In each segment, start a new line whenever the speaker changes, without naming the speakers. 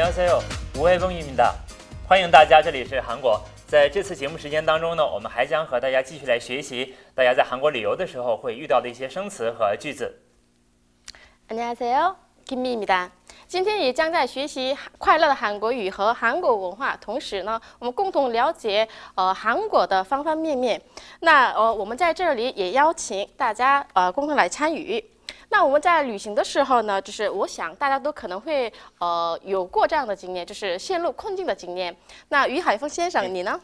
塞哟，吴爱峰입니다欢迎大家，这里是韩国。在这次节目时间当中呢，我们还将和大家继续来学习大家在韩国旅游的时候会遇到的一些生词和句子。
안녕하세요，김미입니다。今天也将在学习快乐的韩国语和韩国文化，同时呢，我们共同了解呃韩国的方方面面。那呃，我们在这里也邀请大家呃共同来参与。 那我们在旅行的时候呢，就是我想大家都可能会呃有过这样的经验，就是陷入困境的经验。那于海峰先生，你呢？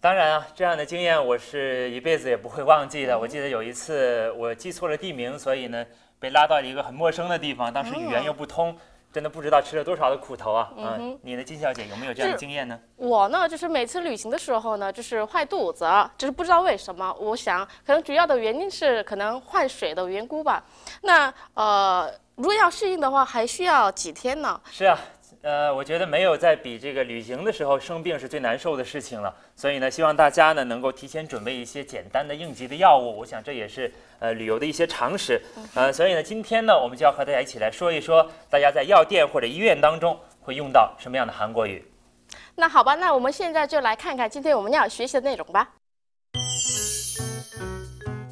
当然啊，这样的经验我是一辈子也不会忘记的。我记得有一次我记错了地名，所以呢被拉到了一个很陌生的地方，当时语言又不通，真的不知道吃了多少的苦头啊！嗯，你的，金小姐有没有这样的经验呢？
我呢，就是每次旅行的时候呢，就是坏肚子，就是不知道为什么。我想，可能主要的原因是可能换水的缘故吧。那呃，如果要适应的话，还需要几天呢？
是啊，呃，我觉得没有在比这个旅行的时候生病是最难受的事情了。所以呢，希望大家呢能够提前准备一些简单的应急的药物。我想这也是呃旅游的一些常识。呃，所以呢，今天呢，我们就要和大家一起来说一说，大家在药店或者医院当中会用到什么样的韩国语。
那好吧，那我们现在就来看看今天我们要学习的内容吧。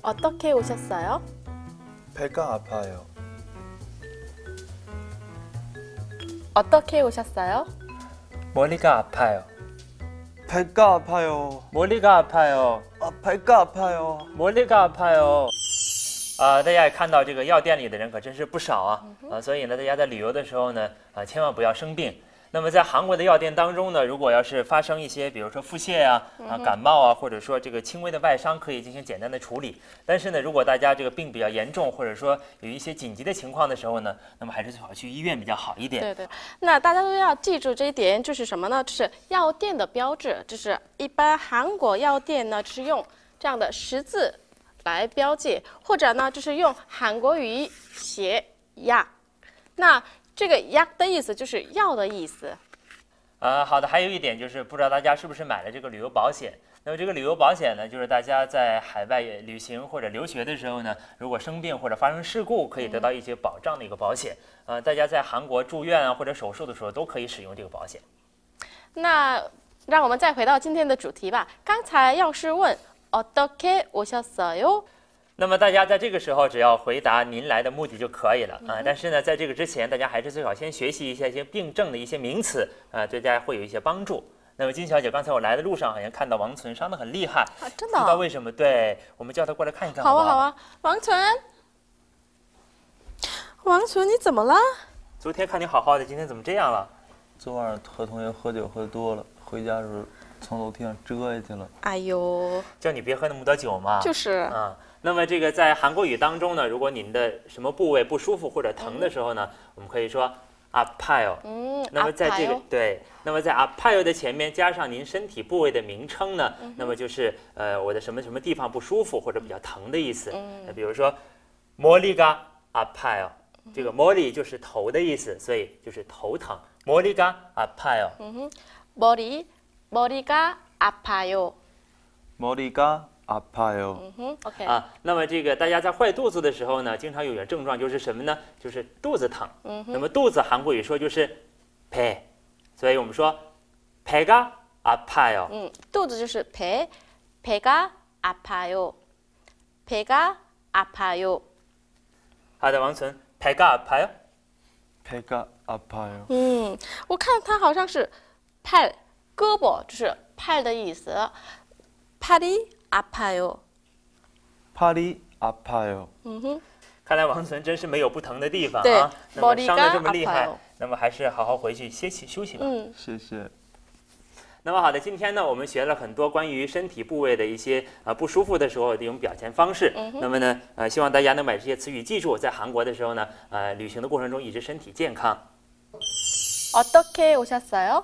어떻게오셨어요？
배가 아파요.
어떻게오셨어요？
머리가 아파요.
배가 아파요.
머리가 아파요.
아, 배가 아파요.
머리가 아파요. 啊、大家也看到这个药店里的人可真是不少啊，啊、所以呢，大家在旅游的时候呢，啊、千万不要生病。 那么在韩国的药店当中呢，如果要是发生一些，比如说腹泻啊、啊感冒啊，或者说这个轻微的外伤，可以进行简单的处理。但是呢，如果大家这个病比较严重，或者说有一些紧急的情况的时候呢，那么还是最好去医院比较好一点。
对对，那大家都要记住这一点，就是什么呢？就是药店的标志，就是一般韩国药店呢，是用这样的十字来标记，或者呢，就是用韩国语写“呀”。那这个“药”的意思就是药的意思。
啊，好的，还有一点就是，不知道大家是不是买了这个旅游保险？那么这个旅游保险呢，就是大家在海外旅行或者留学的时候呢，如果生病或者发生事故，可以得到一些保障的一个保险。呃，大家在韩国住院啊或者手术的时候都可以使用这个保险。
那让我们再回到今天的主题吧。刚才药师问어떻게오셨어요？
那么大家在这个时候只要回答您来的目的就可以了啊。但是呢，在这个之前，大家还是最好先学习一下一些病症的一些名词啊，对大家会有一些帮助。那么金小姐，刚才我来的路上好像看到王存伤得很厉害，
啊，真的
不知道为什么？对我们叫他过来看一看不
好啊好啊，王存，王存，你怎么了？
昨天看你好好的，今天怎么这样了？
昨晚和同学喝酒喝多了，回家时候从楼梯上折下去了。
哎呦！
叫你别喝那么多酒嘛。
就是。
嗯，那么这个在韩国语当中呢，如果您的什么部位不舒服或者疼的时候呢，我们可以说 upile。
嗯。
那么在这个对，那么在 upile 的前面加上您身体部位的名称呢，那么就是呃我的什么什么地方不舒服或者比较疼的意思。嗯。那比如说，머리가 upile，这个머리就是头的意思，所以就是头疼。머리가 upile。嗯
哼。body 머리가아파요。
머리가 아파요.
嗯哼，OK。
啊，那么这个大家在坏肚子的时候呢，经常有点症状就是什么呢？就是肚子疼。
嗯
那么肚子韩国语说就是배，所以我们说배가아파요。
嗯，肚子就是배，배가아파요，배가아파요。
好的，王存，배가아파요。
배가 아파요.
嗯，我看它好像是팔， 胳膊就是팔的意思，팔이아파요。
팔이 아파요.
嗯哼，
看来王存真是没有不疼的地方
对
啊。那么
머리가
伤的这么厉害
아파요
，那么还是好好回去歇息休息吧。
嗯，
谢谢。
那么好的，今天呢，我们学了很多关于身体部位的一些呃不舒服的时候的一种表现方式。那么呢，呃，希望大家能把这些词语记住，在韩国的时候呢，呃，旅行的过程中一直身体健康。
어떻게오셨어요？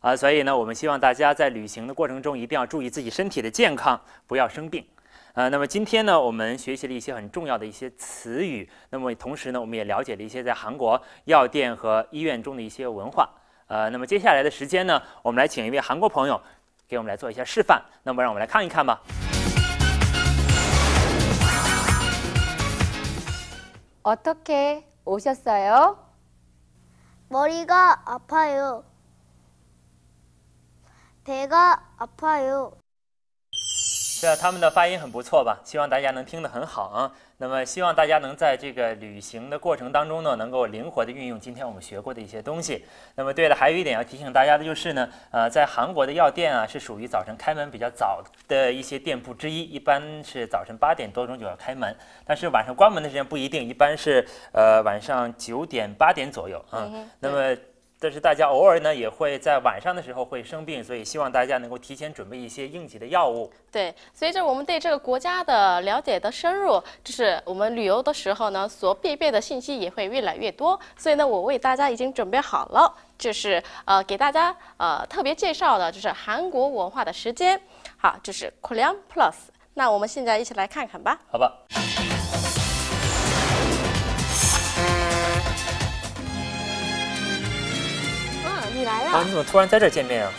啊。所以呢，我们希望大家在旅行的过程中一定要注意自己身体的健康，不要生病。呃，那么今天呢，我们学习了一些很重要的一些词语。那么同时呢，我们也了解了一些在韩国药店和医院中的一些文化。呃，那么接下来的时间呢，我们来请一位韩国朋友给我们来做一下示范。那么让我们来看一看吧。
어떻게 오셨어요?
머리가 아파요. 배가 아파요.
是啊，他们的发音很不错吧？希望大家能听得很好啊。那么，希望大家能在这个旅行的过程当中呢，能够灵活的运用今天我们学过的一些东西。那么，对了，还有一点要提醒大家的就是呢，呃，在韩国的药店啊，是属于早晨开门比较早的一些店铺之一，一般是早晨八点多钟就要开门，但是晚上关门的时间不一定，一般是呃晚上九点八点左右啊。
嗯
那么。 但是大家偶尔呢也会在晚上的时候会生病，所以希望大家能够提前准备一些应急的药物。
对，随着我们对这个国家的了解的深入，就是我们旅游的时候呢，所必备的信息也会越来越多。所以呢，我为大家已经准备好了，就是呃给大家呃特别介绍的，就是韩国文化的时间，好，就是 Korean Plus。那我们现在一起来看看吧。
好吧。
啊，你来
啊，你怎么突然在这儿见面啊？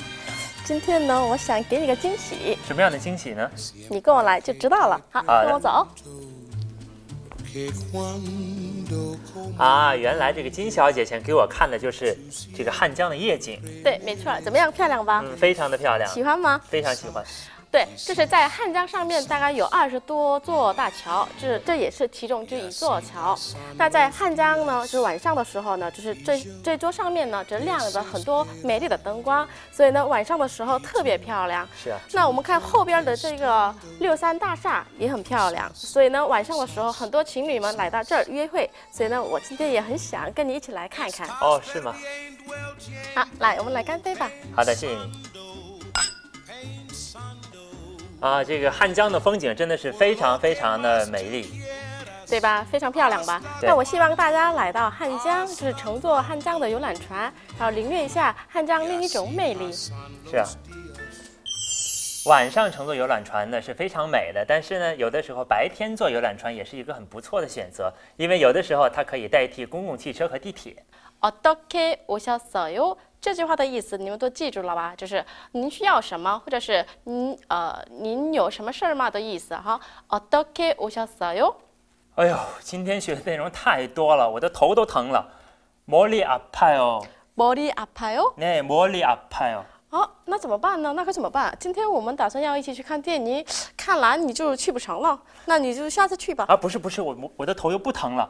今天呢，我想给你个惊喜，
什么样的惊喜呢？
你跟我来就知道了。好，跟我走。
啊，原来这个金小姐想给我看的就是这个汉江的夜景，
对，没错，怎么样，漂亮吧？
嗯，非常的漂亮，
喜欢吗？
非常喜欢。
对，就是在汉江上面大概有二十多座大桥，这这也是其中之一座桥。那在汉江呢，就是晚上的时候呢，就是这这桌上面呢，就亮着很多美丽的灯光，所以呢晚上的时候特别漂亮。
是啊，
那我们看后边的这个六三大厦也很漂亮，所以呢晚上的时候很多情侣们来到这儿约会，所以呢我今天也很想跟你一起来看看。
哦，是吗？
好，来我们来干杯吧。
好的，谢谢你。啊，这个汉江的风景真的是非常非常的美丽。
对吧？非常漂亮吧？
对
那我希望大家来到汉江，就是乘坐汉江的游览船，然后领略一下汉江另一种魅力。
是啊，晚上乘坐游览船呢是非常美的，但是呢，有的时候白天坐游览船也是一个很不错的选择，因为有的时候它可以代替公共汽车和地铁。
어떻게 오셨어요? 这句话的意思你们都记住了吧？就是您需要什么，或者是您呃您有什么事儿吗的意思哈。어떻게 오셨어요?
哎呦，今天学的内容太多了，我的头都疼了。머리아파요，
머리 아파요?
네머리아파요。
哦，那怎么办呢？那可怎么办？今天我们打算要一起去看电影，看来你就去不成了，那你就下次去吧。
啊，不是不是，我我我的头又不疼了。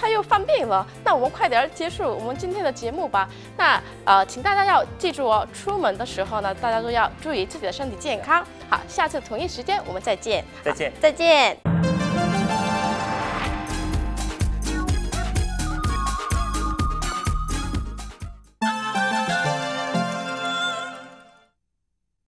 啊，他又犯病了。那我们快点儿结束我们今天的节目吧。那呃，请大家要记住哦，出门的时候呢，大家都要注意自己的身体健康。好，下次同一时间我们再见。
再见。
再见。